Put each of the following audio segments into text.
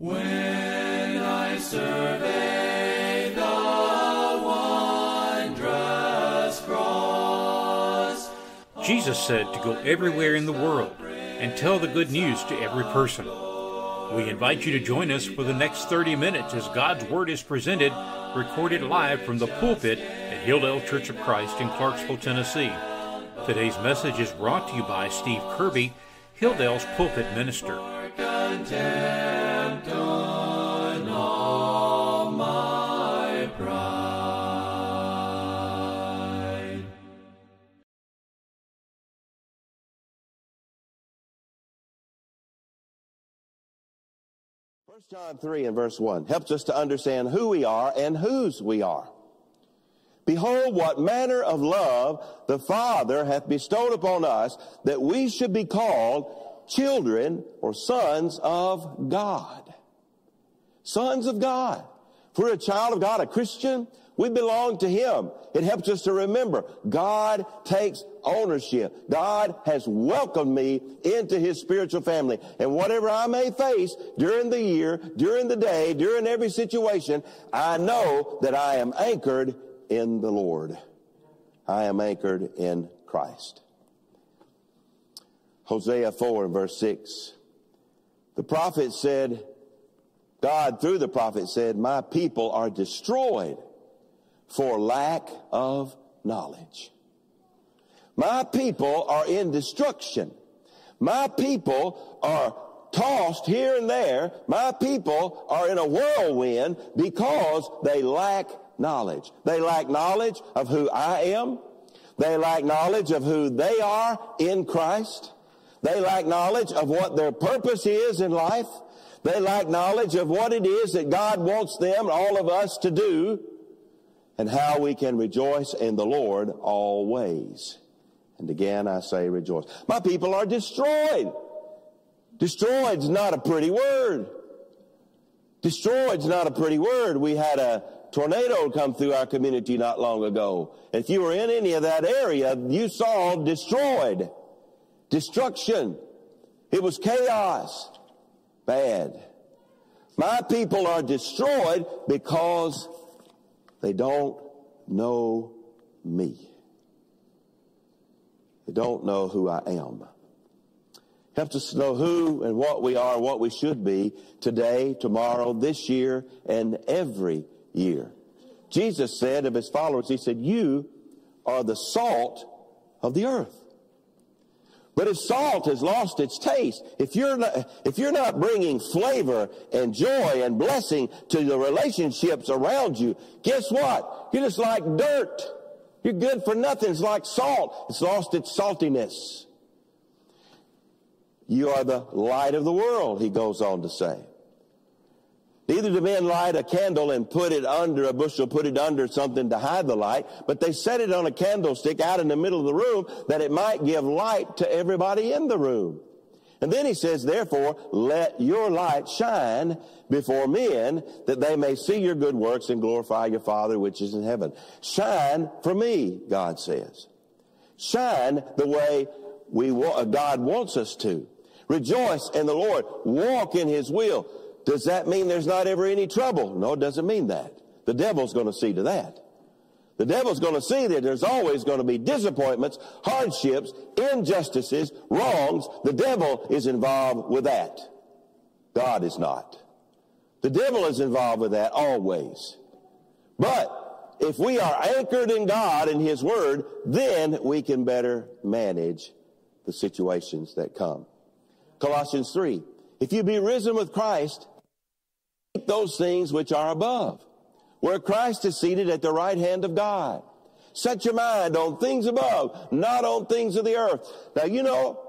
When I survey the wondrous cross, Jesus said to go everywhere in the world and tell the good news to every person. We invite you to join us for the next 30 minutes as God's Word is presented, recorded live from the pulpit at Hilldale Church of Christ in Clarksville, Tennessee. Today's message is brought to you by Steve Kirby, Hilldale's pulpit minister. 1 John 3 and verse 1 helps us to understand who we are and whose we are. Behold, what manner of love the Father hath bestowed upon us that we should be called children or sons of God. Sons of God. If we're a child of God, a Christian, we belong to Him. It helps us to remember God takes ownership. God has welcomed me into His spiritual family. And whatever I may face during the year, during the day, during every situation, I know that I am anchored in the Lord. I am anchored in Christ. Hosea 4 and verse 6. The prophet said, God through the prophet said, My people are destroyed for lack of knowledge. My people are in destruction. My people are tossed here and there. My people are in a whirlwind because they lack knowledge. They lack knowledge of who I am. They lack knowledge of who they are in Christ. They lack knowledge of what their purpose is in life. They lack knowledge of what it is that God wants them, all of us, to do and how we can rejoice in the Lord always. And again, I say rejoice. My people are destroyed. Destroyed's not a pretty word. Destroyed's not a pretty word. We had a tornado come through our community not long ago. If you were in any of that area, you saw destroyed. Destruction. It was chaos. Bad. My people are destroyed because they don't know me. They don't know who I am. Help us to know who and what we are, what we should be today, tomorrow, this year, and every year. Jesus said of his followers, he said, you are the salt of the earth. But if salt has lost its taste, if you're not, if you're not bringing flavor and joy and blessing to the relationships around you, guess what? You're just like dirt. You're good for nothing. It's like salt. It's lost its saltiness. You are the light of the world, he goes on to say. Neither do men light a candle and put it under a bushel, put it under something to hide the light, but they set it on a candlestick out in the middle of the room that it might give light to everybody in the room. And then he says, therefore, let your light shine before men that they may see your good works and glorify your Father which is in heaven. Shine for me, God says. Shine the way we uh, God wants us to. Rejoice in the Lord. Walk in his will. Does that mean there's not ever any trouble? No, it doesn't mean that. The devil's going to see to that. The devil's going to see that there's always going to be disappointments, hardships, injustices, wrongs. The devil is involved with that. God is not. The devil is involved with that always. But if we are anchored in God and His Word, then we can better manage the situations that come. Colossians 3. If you be risen with Christ, those things which are above, where Christ is seated at the right hand of God. Set your mind on things above, not on things of the earth. Now, you know,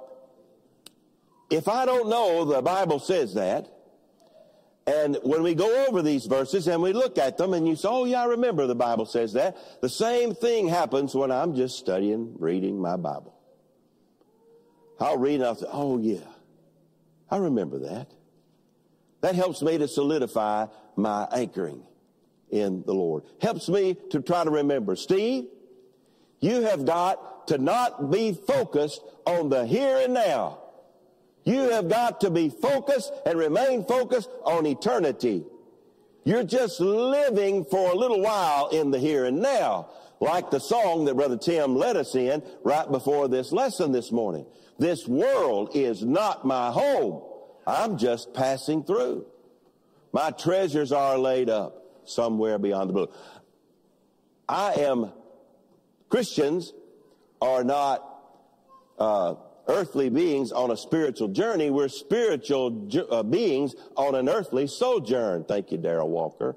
if I don't know the Bible says that, and when we go over these verses and we look at them and you say, oh yeah, I remember the Bible says that, the same thing happens when I'm just studying, reading my Bible. I'll read and I'll say, oh yeah, I remember that. That helps me to solidify my anchoring in the Lord. Helps me to try to remember, Steve, you have got to not be focused on the here and now. You have got to be focused and remain focused on eternity. You're just living for a little while in the here and now, like the song that Brother Tim led us in right before this lesson this morning. This world is not my home. I'm just passing through. My treasures are laid up somewhere beyond the blue. I am, Christians are not uh, earthly beings on a spiritual journey. We're spiritual uh, beings on an earthly sojourn. Thank you, Daryl Walker.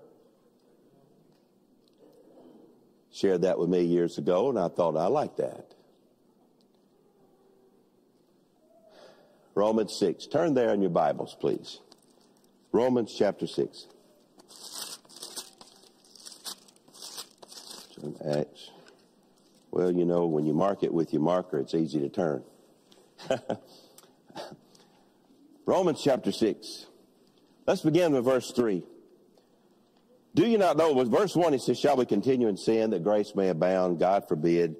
Shared that with me years ago, and I thought I like that. Romans 6. Turn there in your Bibles, please. Romans chapter 6. Well, you know, when you mark it with your marker, it's easy to turn. Romans chapter 6. Let's begin with verse 3. Do you not know, with verse 1, it says, Shall we continue in sin that grace may abound? God forbid.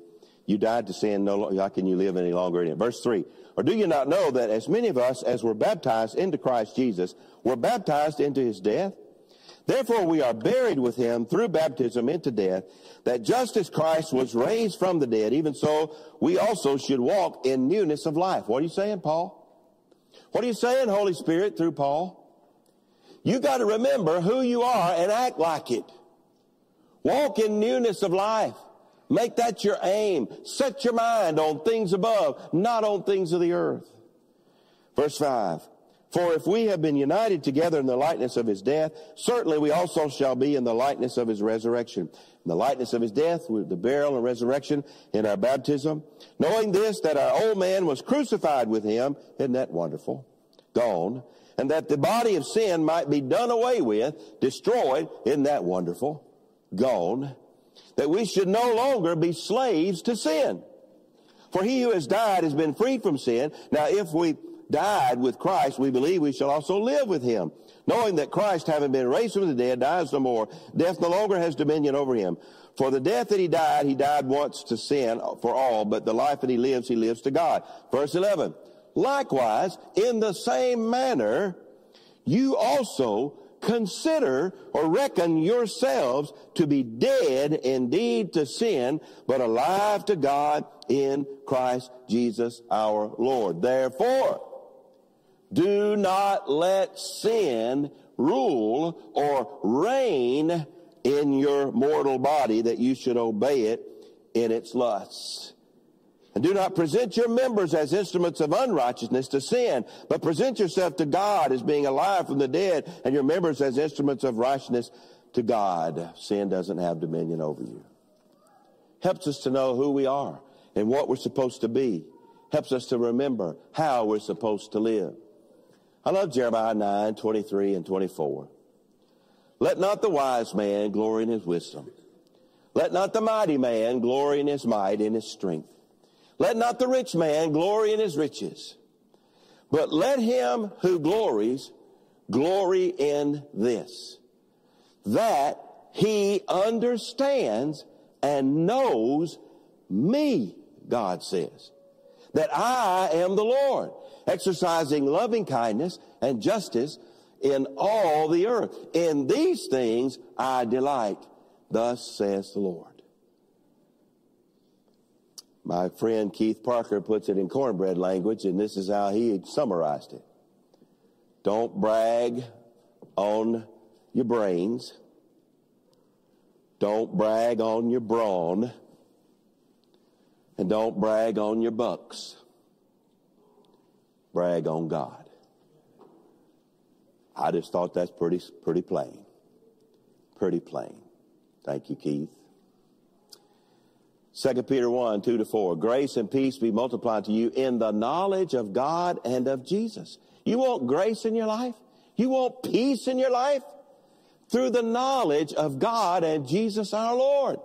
You died to sin, no, how can you live any longer in it? Verse 3. Or do you not know that as many of us as were baptized into Christ Jesus were baptized into his death? Therefore we are buried with him through baptism into death, that just as Christ was raised from the dead, even so we also should walk in newness of life. What are you saying, Paul? What are you saying, Holy Spirit, through Paul? You got to remember who you are and act like it. Walk in newness of life. Make that your aim. Set your mind on things above, not on things of the earth. Verse 5. For if we have been united together in the likeness of his death, certainly we also shall be in the likeness of his resurrection. In the likeness of his death, with the burial and resurrection in our baptism, knowing this, that our old man was crucified with him, isn't that wonderful? Gone. And that the body of sin might be done away with, destroyed, isn't that wonderful? Gone. That we should no longer be slaves to sin. For he who has died has been freed from sin. Now if we died with Christ, we believe we shall also live with him. Knowing that Christ, having been raised from the dead, dies no more. Death no longer has dominion over him. For the death that he died, he died once to sin for all, but the life that he lives, he lives to God. Verse 11. Likewise, in the same manner, you also consider or reckon yourselves to be dead indeed to sin, but alive to God in Christ Jesus our Lord. Therefore, do not let sin rule or reign in your mortal body that you should obey it in its lusts. And do not present your members as instruments of unrighteousness to sin, but present yourself to God as being alive from the dead, and your members as instruments of righteousness to God. Sin doesn't have dominion over you. Helps us to know who we are and what we're supposed to be. Helps us to remember how we're supposed to live. I love Jeremiah 9, 23 and 24. Let not the wise man glory in his wisdom. Let not the mighty man glory in his might, in his strength. Let not the rich man glory in his riches. But let him who glories glory in this, that he understands and knows me, God says, that I am the Lord exercising loving kindness and justice in all the earth. In these things I delight. Thus says the Lord. My friend Keith Parker puts it in cornbread language, and this is how he summarized it. Don't brag on your brains. Don't brag on your brawn. And don't brag on your bucks brag on God. I just thought that's pretty, pretty plain. Pretty plain. Thank you, Keith. 2 Peter 1, 2 to 4. Grace and peace be multiplied to you in the knowledge of God and of Jesus. You want grace in your life? You want peace in your life? Through the knowledge of God and Jesus our Lord.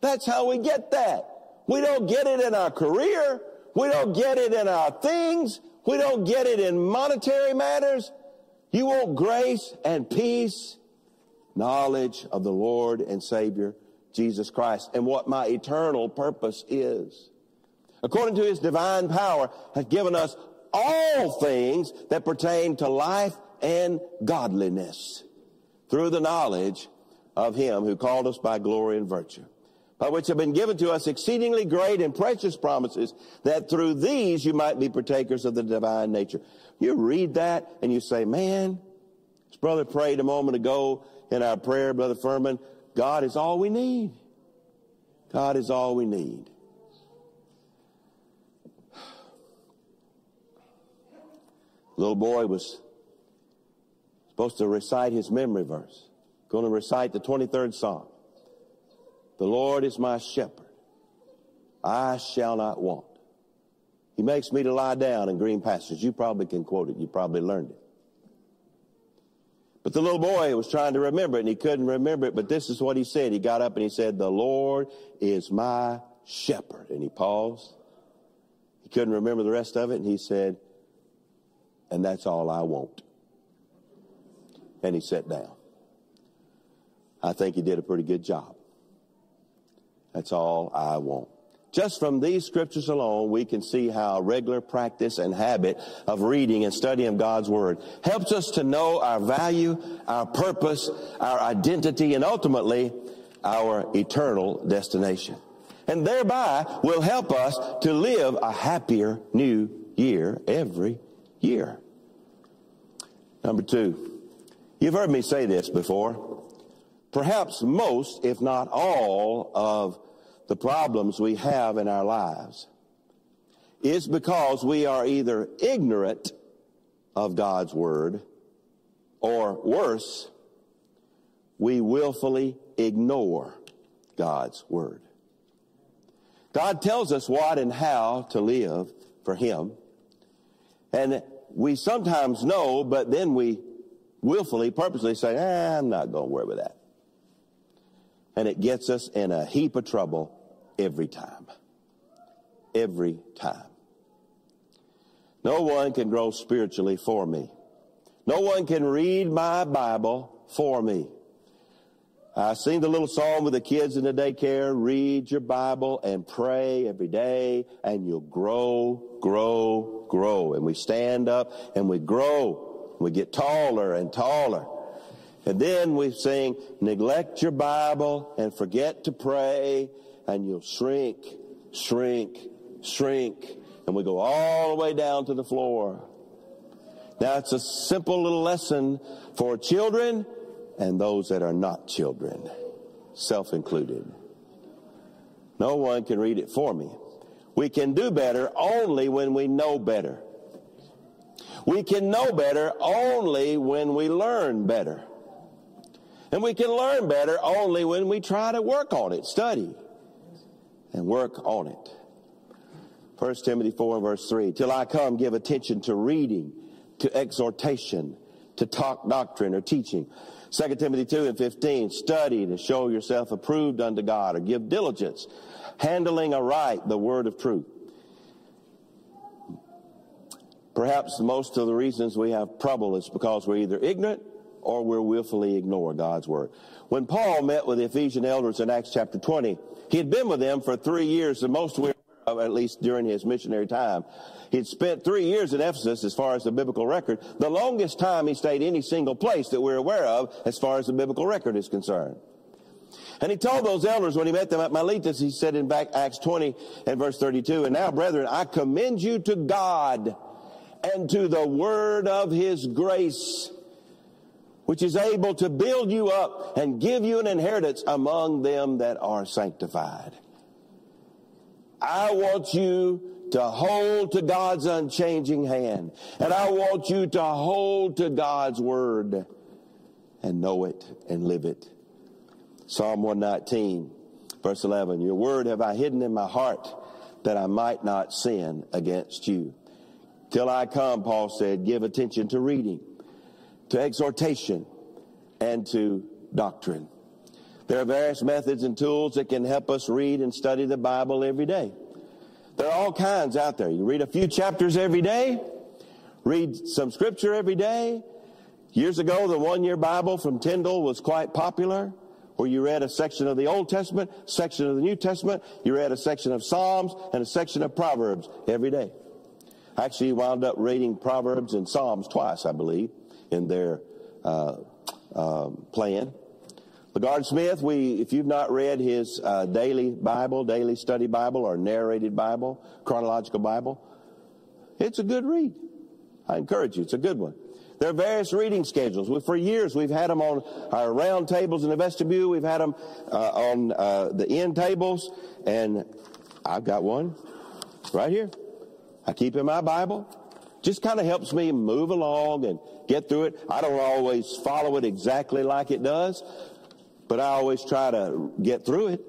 That's how we get that. We don't get it in our career. We don't get it in our things. We don't get it in monetary matters. You want grace and peace, knowledge of the Lord and Savior, Jesus Christ, and what my eternal purpose is. According to his divine power, has given us all things that pertain to life and godliness through the knowledge of him who called us by glory and virtue, by which have been given to us exceedingly great and precious promises, that through these you might be partakers of the divine nature. You read that and you say, man, this brother prayed a moment ago in our prayer, Brother Furman, God is all we need. God is all we need. Little boy was supposed to recite his memory verse. Going to recite the 23rd Psalm. The Lord is my shepherd. I shall not want. He makes me to lie down in green pastures. You probably can quote it. You probably learned it. But the little boy was trying to remember it and he couldn't remember it. But this is what he said. He got up and he said, The Lord is my shepherd. And he paused. He couldn't remember the rest of it. And he said, And that's all I want. And he sat down. I think he did a pretty good job. That's all I want. Just from these scriptures alone, we can see how regular practice and habit of reading and studying God's Word helps us to know our value, our purpose, our identity, and ultimately our eternal destination. And thereby will help us to live a happier new year every year. Number two, you've heard me say this before. Perhaps most, if not all, of the problems we have in our lives is because we are either ignorant of God's Word or worse, we willfully ignore God's Word. God tells us what and how to live for Him. And we sometimes know, but then we willfully, purposely say, eh, I'm not going to worry with that. And it gets us in a heap of trouble every time. Every time. No one can grow spiritually for me. No one can read my Bible for me. I sing the little song with the kids in the daycare. Read your Bible and pray every day, and you'll grow, grow, grow. And we stand up and we grow. We get taller and taller. And then we sing, neglect your Bible and forget to pray and you'll shrink, shrink, shrink, and we go all the way down to the floor. Now, it's a simple little lesson for children and those that are not children, self included. No one can read it for me. We can do better only when we know better. We can know better only when we learn better. And we can learn better only when we try to work on it, study and work on it. 1 Timothy 4 verse 3. Till I come, give attention to reading, to exhortation, to talk doctrine or teaching. 2 Timothy 2 and 15. Study to show yourself approved unto God or give diligence, handling aright the word of truth. Perhaps most of the reasons we have trouble is because we're either ignorant or we're willfully ignore God's word. When Paul met with the Ephesian elders in Acts chapter 20, he had been with them for three years, the most of, at least during his missionary time. He'd spent three years in Ephesus as far as the biblical record, the longest time he stayed any single place that we're aware of as far as the biblical record is concerned. And he told those elders when he met them at Miletus, he said in back Acts 20 and verse 32, And now, brethren, I commend you to God and to the word of his grace, which is able to build you up and give you an inheritance among them that are sanctified. I want you to hold to God's unchanging hand. And I want you to hold to God's word and know it and live it. Psalm 119, verse 11. Your word have I hidden in my heart that I might not sin against you. Till I come, Paul said, give attention to reading, to exhortation, and to doctrine. There are various methods and tools that can help us read and study the Bible every day. There are all kinds out there. You read a few chapters every day, read some scripture every day. Years ago, the one year Bible from Tyndale was quite popular, where you read a section of the Old Testament, section of the New Testament, you read a section of Psalms, and a section of Proverbs every day. Actually, wound up reading Proverbs and Psalms twice, I believe, in their uh, um, plan. LaGard Smith, we, if you've not read his uh, daily Bible, daily study Bible, or narrated Bible, chronological Bible, it's a good read. I encourage you, it's a good one. There are various reading schedules. We, for years, we've had them on our round tables in the vestibule. We've had them uh, on uh, the end tables, and I've got one right here. I keep in my Bible. Just kind of helps me move along and get through it. I don't always follow it exactly like it does, but I always try to get through it.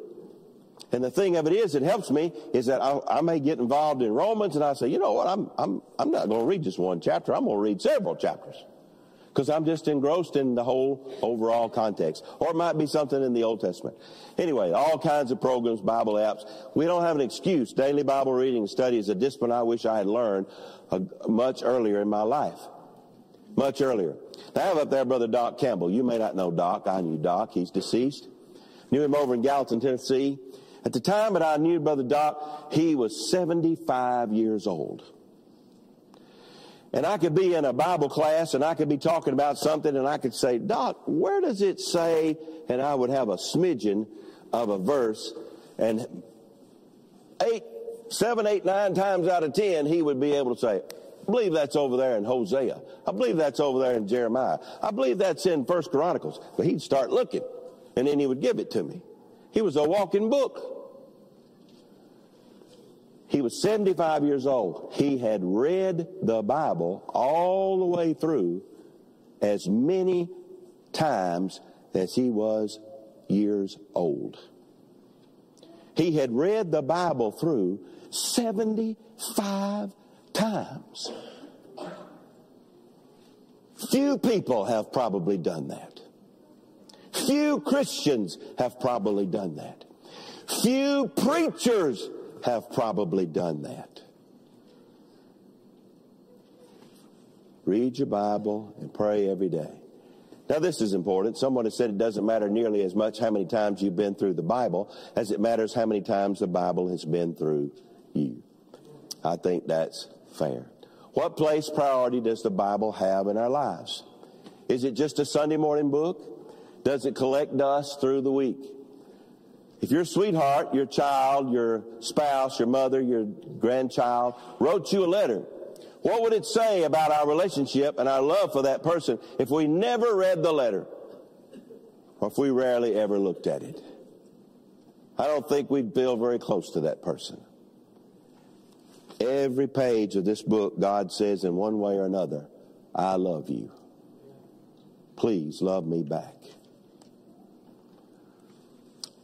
And the thing of it is, it helps me is that I, I may get involved in Romans and I say, you know what, I'm, I'm, I'm not going to read just one chapter. I'm going to read several chapters because I'm just engrossed in the whole overall context. Or it might be something in the Old Testament. Anyway, all kinds of programs, Bible apps. We don't have an excuse. Daily Bible reading and study is a discipline I wish I had learned much earlier in my life. Much earlier. Now, I have up there Brother Doc Campbell. You may not know Doc. I knew Doc. He's deceased. Knew him over in Gallatin, Tennessee. At the time that I knew Brother Doc, he was 75 years old. And I could be in a Bible class and I could be talking about something and I could say, Doc, where does it say? And I would have a smidgen of a verse. And eight, seven, eight, nine times out of ten, he would be able to say, I believe that's over there in Hosea. I believe that's over there in Jeremiah. I believe that's in First Chronicles. But he'd start looking and then he would give it to me. He was a walking book. He was 75 years old. He had read the Bible all the way through as many times as he was years old. He had read the Bible through 75 times. Few people have probably done that. Few Christians have probably done that. Few preachers have probably done that. Read your Bible and pray every day. Now, this is important. Someone has said it doesn't matter nearly as much how many times you've been through the Bible as it matters how many times the Bible has been through you. I think that's fair. What place priority does the Bible have in our lives? Is it just a Sunday morning book? Does it collect dust through the week? If your sweetheart, your child, your spouse, your mother, your grandchild wrote you a letter, what would it say about our relationship and our love for that person if we never read the letter? Or if we rarely ever looked at it? I don't think we'd feel very close to that person. Every page of this book, God says in one way or another, I love you. Please love me back.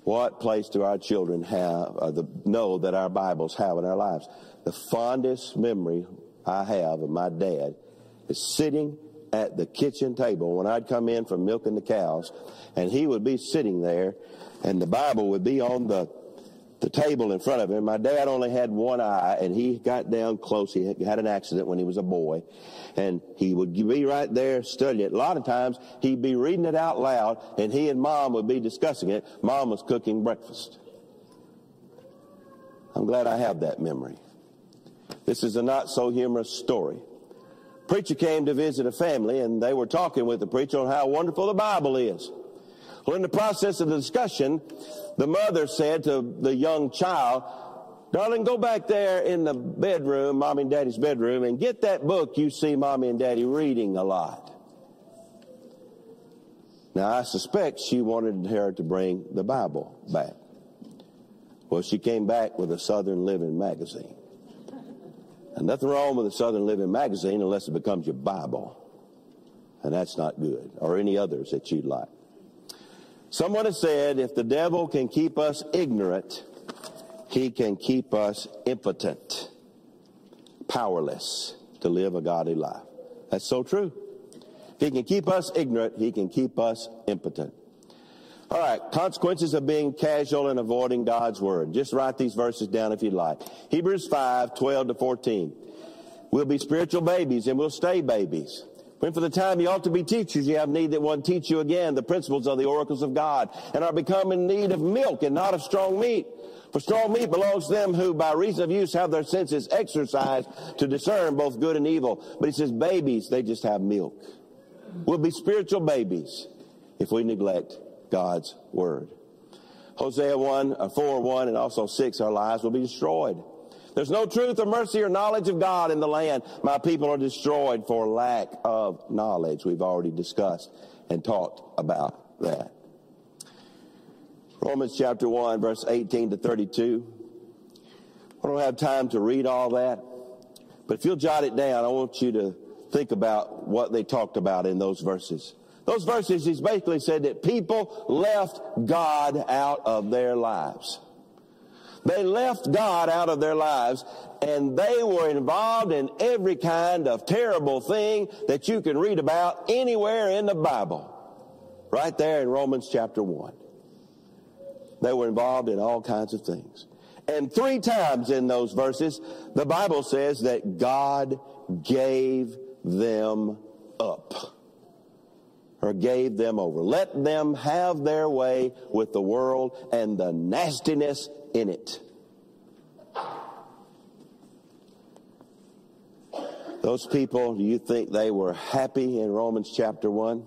What place do our children have, uh, the, know that our Bibles have in our lives? The fondest memory I have of my dad is sitting at the kitchen table when I'd come in from milking the cows, and he would be sitting there, and the Bible would be on the the table in front of him. My dad only had one eye, and he got down close. He had an accident when he was a boy, and he would be right there studying it. A lot of times, he'd be reading it out loud, and he and mom would be discussing it. Mom was cooking breakfast. I'm glad I have that memory. This is a not so humorous story. Preacher came to visit a family, and they were talking with the preacher on how wonderful the Bible is. Well, in the process of the discussion, the mother said to the young child, Darling, go back there in the bedroom, mommy and daddy's bedroom, and get that book you see mommy and daddy reading a lot. Now, I suspect she wanted her to bring the Bible back. Well, she came back with a Southern Living magazine. And nothing wrong with a Southern Living magazine unless it becomes your Bible. And that's not good, or any others that you'd like. Someone has said if the devil can keep us ignorant, he can keep us impotent, powerless to live a godly life. That's so true. If he can keep us ignorant, he can keep us impotent. All right, consequences of being casual and avoiding God's word. Just write these verses down if you'd like. Hebrews 5, 12 to 14. We'll be spiritual babies and we'll stay babies. When for the time you ought to be teachers, you have need that one teach you again the principles of the oracles of God, and are become in need of milk and not of strong meat. For strong meat belongs to them who, by reason of use, have their senses exercised to discern both good and evil. But he says, babies, they just have milk. We'll be spiritual babies if we neglect God's word. Hosea 1, uh, 4, 1, and also 6, our lives will be destroyed. There's no truth or mercy or knowledge of God in the land. My people are destroyed for lack of knowledge. We've already discussed and talked about that. Romans chapter 1, verse 18 to 32. I don't have time to read all that, but if you'll jot it down, I want you to think about what they talked about in those verses. Those verses, he's basically said that people left God out of their lives. They left God out of their lives and they were involved in every kind of terrible thing that you can read about anywhere in the Bible. Right there in Romans chapter 1. They were involved in all kinds of things. And three times in those verses, the Bible says that God gave them up or gave them over. Let them have their way with the world and the nastiness in it. Those people, do you think they were happy in Romans chapter 1?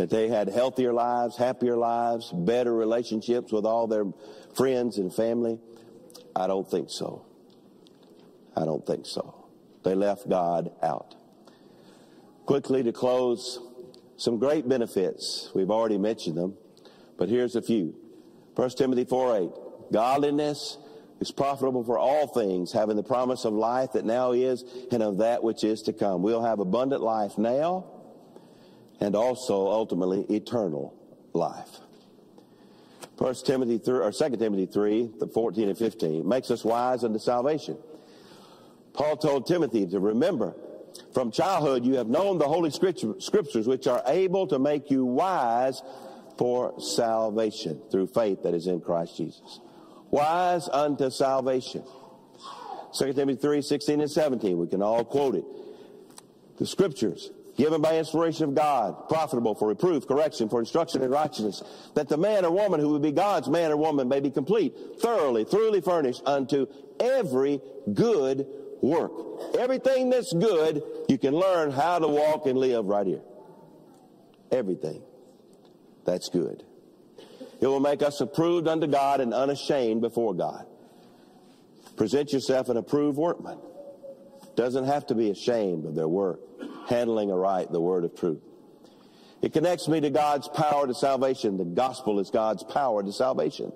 that they had healthier lives, happier lives, better relationships with all their friends and family? I don't think so. I don't think so. They left God out. Quickly to close, some great benefits. We've already mentioned them, but here's a few. 1 Timothy 4 8. Godliness is profitable for all things, having the promise of life that now is and of that which is to come. We'll have abundant life now and also ultimately eternal life. 1 Timothy 3, or 2 Timothy 3, the 14 and 15, makes us wise unto salvation. Paul told Timothy to remember, from childhood you have known the Holy Scriptures, which are able to make you wise for salvation through faith that is in Christ Jesus. Wise unto salvation. 2 Timothy 3, 16 and 17, we can all quote it. The Scriptures given by inspiration of God, profitable for reproof, correction, for instruction in righteousness, that the man or woman who would be God's man or woman may be complete, thoroughly, thoroughly furnished unto every good work. Everything that's good, you can learn how to walk and live right here. Everything that's good. It will make us approved unto God and unashamed before God. Present yourself an approved workman. Doesn't have to be ashamed of their work handling aright the word of truth. It connects me to God's power to salvation. The gospel is God's power to salvation.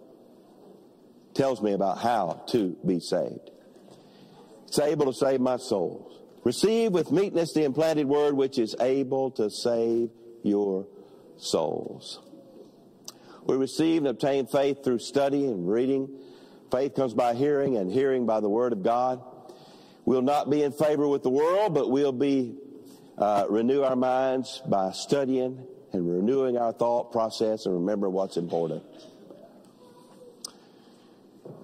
Tells me about how to be saved. It's able to save my souls. Receive with meekness the implanted word which is able to save your souls. We receive and obtain faith through study and reading. Faith comes by hearing and hearing by the word of God. We'll not be in favor with the world, but we'll be uh, renew our minds by studying and renewing our thought process and remember what's important.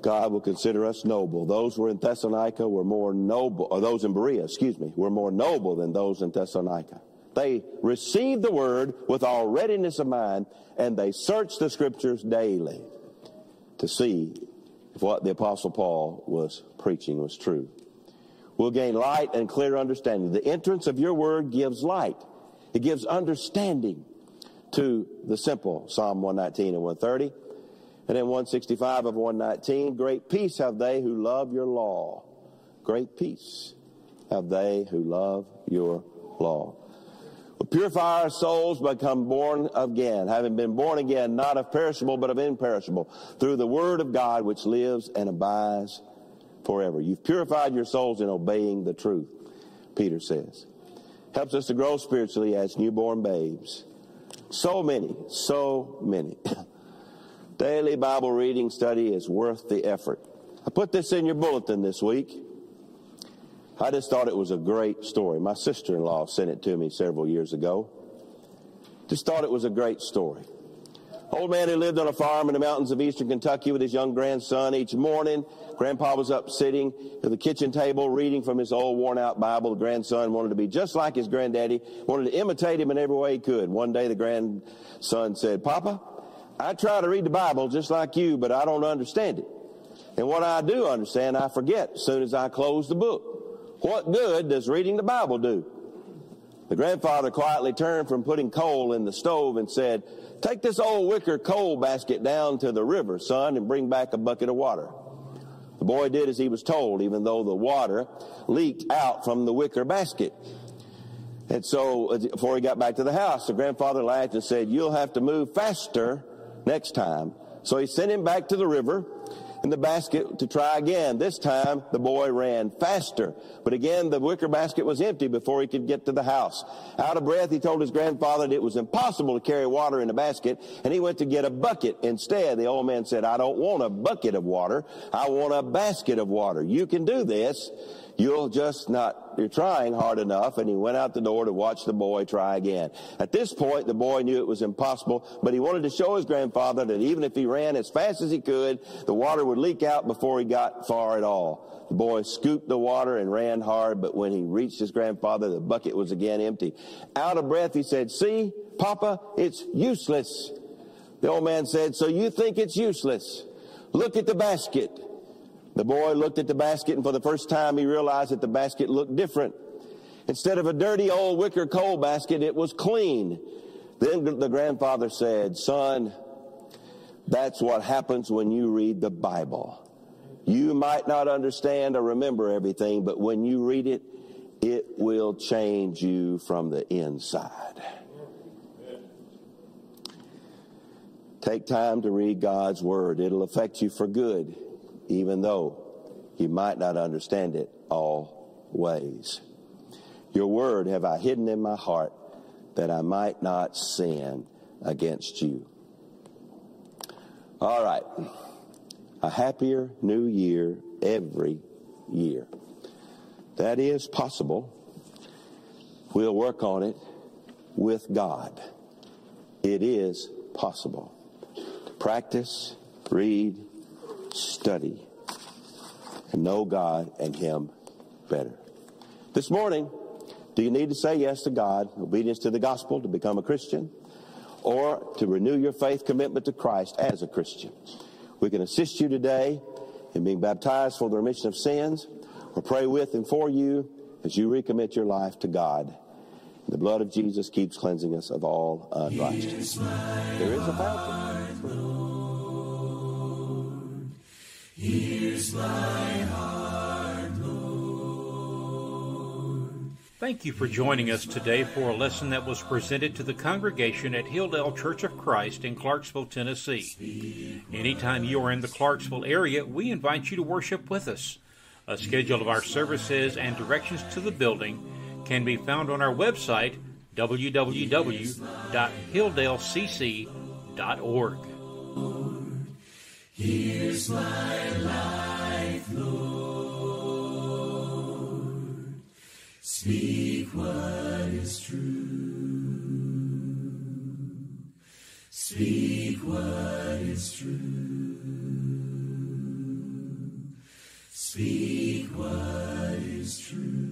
God will consider us noble. Those who were in Thessalonica were more noble, or those in Berea, excuse me, were more noble than those in Thessalonica. They received the word with all readiness of mind, and they searched the scriptures daily to see if what the Apostle Paul was preaching was true We'll gain light and clear understanding. The entrance of your word gives light. It gives understanding to the simple. Psalm 119 and 130. And in 165 of 119, great peace have they who love your law. Great peace have they who love your law. Purify our souls, become born again, having been born again, not of perishable, but of imperishable, through the word of God which lives and abides forever. You've purified your souls in obeying the truth, Peter says. Helps us to grow spiritually as newborn babes. So many, so many. Daily Bible reading study is worth the effort. I put this in your bulletin this week. I just thought it was a great story. My sister in law sent it to me several years ago. Just thought it was a great story. Old man who lived on a farm in the mountains of eastern Kentucky with his young grandson each morning. Grandpa was up sitting at the kitchen table reading from his old worn out Bible. The grandson wanted to be just like his granddaddy, wanted to imitate him in every way he could. One day the grandson said, Papa, I try to read the Bible just like you, but I don't understand it. And what I do understand, I forget as soon as I close the book. What good does reading the Bible do? The grandfather quietly turned from putting coal in the stove and said, Take this old wicker coal basket down to the river, son, and bring back a bucket of water. The boy did as he was told, even though the water leaked out from the wicker basket. And so, before he got back to the house, the grandfather laughed and said, You'll have to move faster next time. So he sent him back to the river in the basket to try again. This time the boy ran faster. But again, the wicker basket was empty before he could get to the house. Out of breath, he told his grandfather that it was impossible to carry water in a basket, and he went to get a bucket instead. The old man said, I don't want a bucket of water. I want a basket of water. You can do this. You'll just not, you're trying hard enough. And he went out the door to watch the boy try again. At this point, the boy knew it was impossible, but he wanted to show his grandfather that even if he ran as fast as he could, the water would leak out before he got far at all. The boy scooped the water and ran hard, but when he reached his grandfather, the bucket was again empty. Out of breath, he said, See, Papa, it's useless. The old man said, So you think it's useless? Look at the basket. The boy looked at the basket, and for the first time, he realized that the basket looked different. Instead of a dirty old wicker coal basket, it was clean. Then the grandfather said, Son, that's what happens when you read the Bible. You might not understand or remember everything, but when you read it, it will change you from the inside. Take time to read God's Word. It'll affect you for good even though you might not understand it always. Your word have I hidden in my heart that I might not sin against you. All right. A happier new year every year. That is possible. We'll work on it with God. It is possible. Practice, read, study and know God and Him better. This morning, do you need to say yes to God, obedience to the gospel, to become a Christian, or to renew your faith commitment to Christ as a Christian? We can assist you today in being baptized for the remission of sins, or pray with and for you as you recommit your life to God. The blood of Jesus keeps cleansing us of all unrighteousness. There is a fountain. Here's my heart, Lord. Thank you for joining us today for a lesson that was presented to the congregation at Hilldale Church of Christ in Clarksville, Tennessee. Anytime you are in the Clarksville area, we invite you to worship with us. A schedule of our services and directions to the building can be found on our website, www.hilldalecc.org. Here's my life, Speak what is true. Speak what is true. Speak what is true.